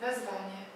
До свидания.